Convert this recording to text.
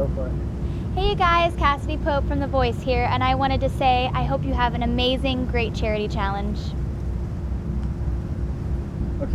Go for it. Hey you guys, Cassadee Pope from The Voice here, and I wanted to say I hope you have an amazing, great charity challenge.